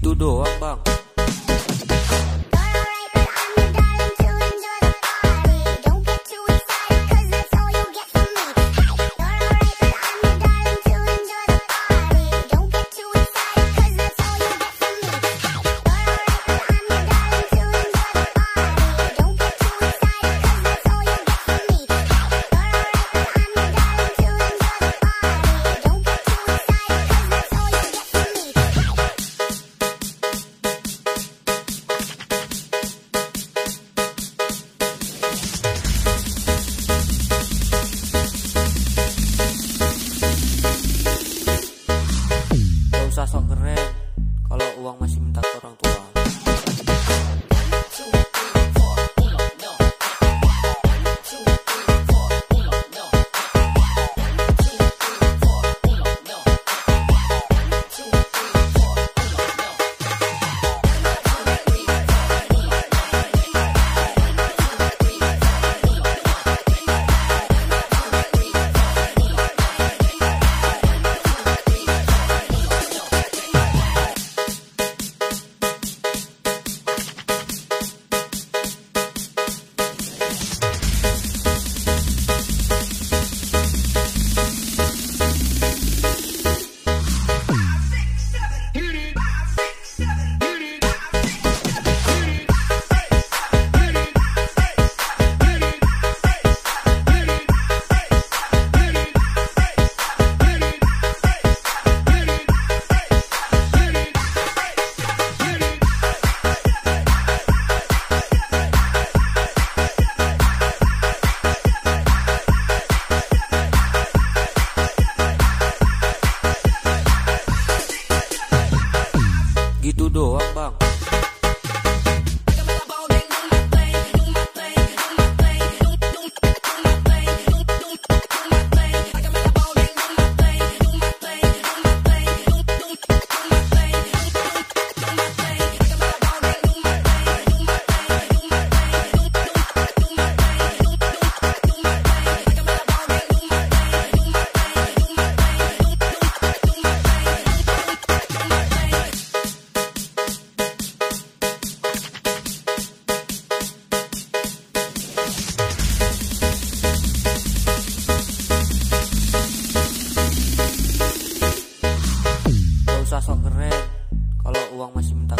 tudo opa. Usah sok keren. Kalau uang masih minta do a. uang masih minta